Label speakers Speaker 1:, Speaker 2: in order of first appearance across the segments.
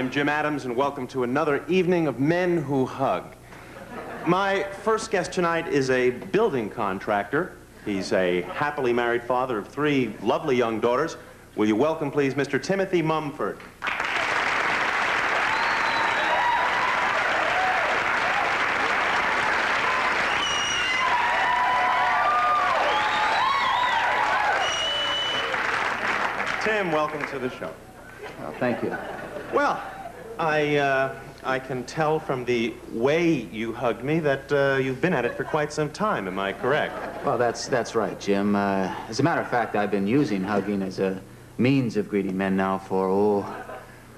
Speaker 1: I'm Jim Adams, and welcome to another evening of Men Who Hug. My first guest tonight is a building contractor. He's a happily married father of three lovely young daughters. Will you welcome, please, Mr. Timothy Mumford? Tim, welcome to the show.
Speaker 2: Well, thank you.
Speaker 1: Well, I, uh, I can tell from the way you hugged me that uh, you've been at it for quite some time. Am I correct?
Speaker 2: Well, that's, that's right, Jim. Uh, as a matter of fact, I've been using hugging as a means of greeting men now for, oh,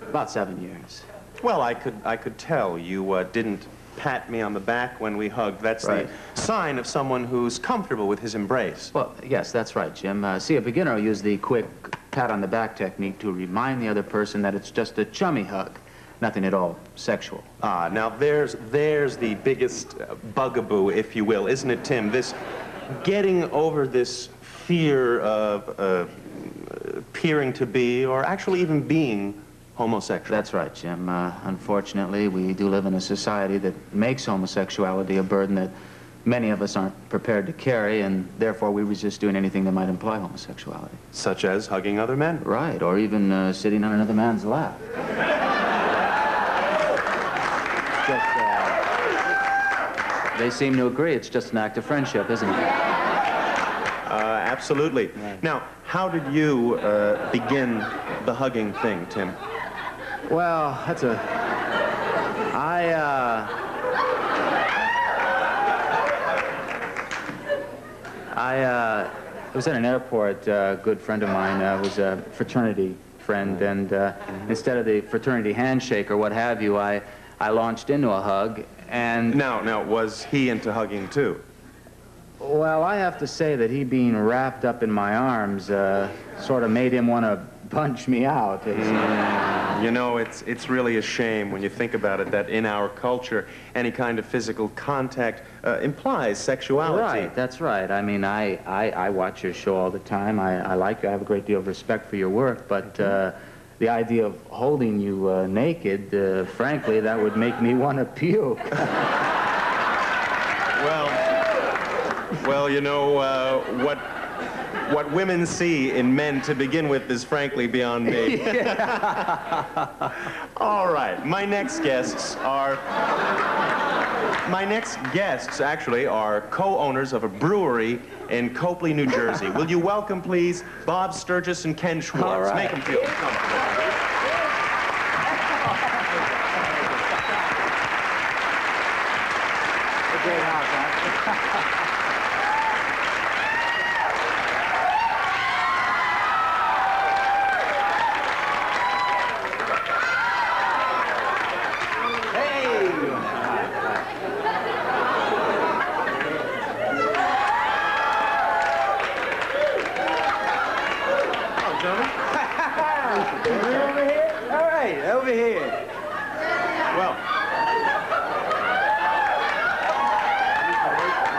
Speaker 2: about seven years.
Speaker 1: Well, I could, I could tell you uh, didn't pat me on the back when we hugged. That's
Speaker 2: Right.
Speaker 1: the sign of someone who's comfortable with his embrace.
Speaker 2: Well, yes, that's right, Jim. Uh, see, a beginner will use the quick pat on the back technique to remind the other person that it's just a chummy hug, nothing at all sexual.
Speaker 1: Ah, now there's, there's the biggest bugaboo, if you will, isn't it, Tim? This getting over this fear of uh, appearing to be, or actually even being, homosexual.
Speaker 2: That's right, Jim. Uh, unfortunately, we do live in a society that makes homosexuality a burden that many of us aren't prepared to carry, and therefore we resist doing anything that might imply homosexuality.
Speaker 1: Such as hugging other men.
Speaker 2: Right, or even uh, sitting on another man's lap. Just, uh, they seem to agree it's just an act of friendship, isn't it?
Speaker 1: Uh, absolutely. Now, how did you uh, begin the hugging thing, Tim?
Speaker 2: Well, that's a... I, uh... I, uh... I was at an airport. uh, A good friend of mine uh, was a fraternity friend, and uh, instead of the fraternity handshake or what have you, I, I launched into a hug, and...
Speaker 1: Now, now, was he into hugging too?
Speaker 2: Well, I have to say that he being wrapped up in my arms uh, sort of made him want to punch me out. It's-
Speaker 1: You know, it's, it's really a shame when you think about it that in our culture, any kind of physical contact uh, implies sexuality.
Speaker 2: Right, that's right. I mean, I, I, I watch your show all the time. I, I like you. I have a great deal of respect for your work, but uh, the idea of holding you uh, naked, uh, frankly, that would make me want to puke.
Speaker 1: Well, well, you know, uh, what, what women see in men to begin with is frankly beyond me. All right, my next guests are... My next guests, actually, are co-owners of a brewery in Copley, New Jersey. Will you welcome, please, Bob Sturgis and Ken Schwartz?
Speaker 2: All right.
Speaker 1: Make them feel comfortable.
Speaker 3: Over here? All right,
Speaker 1: Well,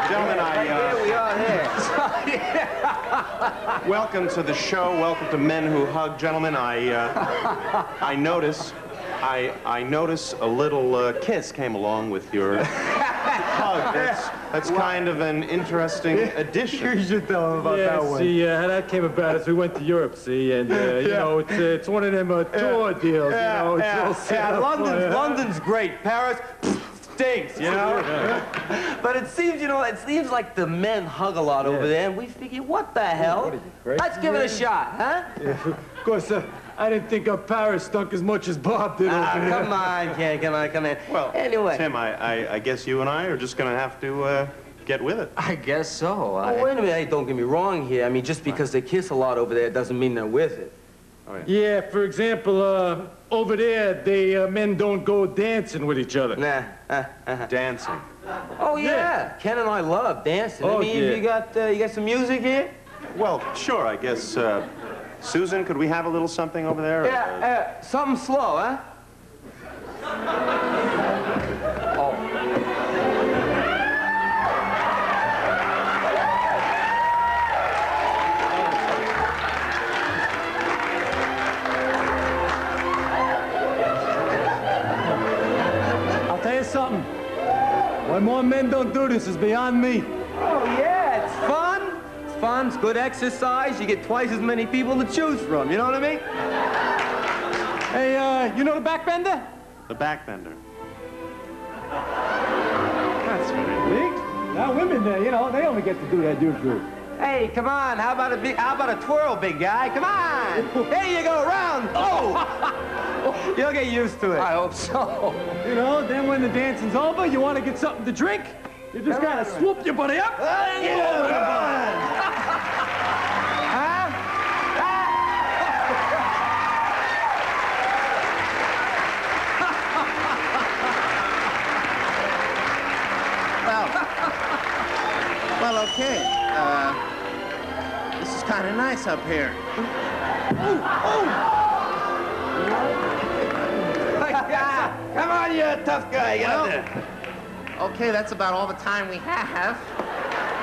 Speaker 1: gentlemen, I Uh,
Speaker 3: Here we are here.
Speaker 1: welcome to the show. Welcome to Men Who Hug, gentlemen. I uh, I notice, I I notice a little uh, kiss came along with your hug. That's that's kind of an interesting addition.
Speaker 3: You should tell him about
Speaker 4: yeah,
Speaker 3: that one.
Speaker 4: see, uh, how that came about is we went to Europe, see, and, uh, you
Speaker 3: Yeah.
Speaker 4: know, it's, uh, it's one of them uh, tour deals,
Speaker 3: Yeah,
Speaker 4: you know. It's
Speaker 3: yeah,
Speaker 4: all set
Speaker 3: yeah,
Speaker 4: up for
Speaker 3: London's. London's great. Paris stinks, you know? but it seems, you know, it seems like the men hug a lot over there, and we figured, what the hell?
Speaker 4: what are you.
Speaker 3: Let's give it a shot, huh? Yeah.
Speaker 4: Of course, uh, I didn't think uh, Paris stunk as much as Bob did
Speaker 3: Ah,
Speaker 4: over here.
Speaker 3: come on, Ken, come on, come on.
Speaker 1: Well,
Speaker 3: anyway.
Speaker 1: Tim, I, I I guess you and I are just gonna have to uh, get with it.
Speaker 2: I guess so. I...
Speaker 3: Oh, wait a minute. Hey, don't get me wrong here. I mean, just because they kiss a lot over there doesn't mean they're with it.
Speaker 4: Yeah, for example, uh, over there, they uh, men don't go dancing with each other.
Speaker 3: Nah. Uh, uh,
Speaker 1: Dancing.
Speaker 3: oh, yeah.
Speaker 4: Yeah.
Speaker 3: Ken and I love dancing. I
Speaker 4: Oh,
Speaker 3: mean,
Speaker 4: yeah.
Speaker 3: you got uh, you got some music here?
Speaker 1: Well, sure. I guess. Susan, could we have a little something over there?
Speaker 3: Yeah, uh, something slow, huh? I'll tell you something.
Speaker 4: Why more men don't do this is beyond me.
Speaker 3: Oh, yeah fun. It's good exercise. You get twice as many people to choose from, you know what I mean?
Speaker 4: Hey, uh, you know the backbender?
Speaker 1: The backbender. That's very
Speaker 4: See? Now women, uh, you know, they only get to do that usually.
Speaker 3: Hey, come on, how about a big, how about a twirl, big guy? Come on! There you go, round. Oh! You'll get used to it.
Speaker 2: I hope so.
Speaker 4: You know, then when the dancing's over, you want to get something to drink? You just gotta swoop your buddy up. and get over the bar.
Speaker 3: Huh?
Speaker 5: Well, well, okay. Uh, this is kind of nice up here.
Speaker 3: Come on, you tough guy, get
Speaker 5: Well,
Speaker 3: there.
Speaker 5: Okay, that's about all the time we have.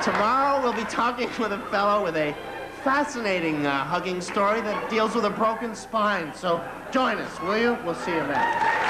Speaker 5: Tomorrow we'll be talking with a fellow with a fascinating uh, hugging story that deals with a broken spine. So join us, will you? We'll see you then.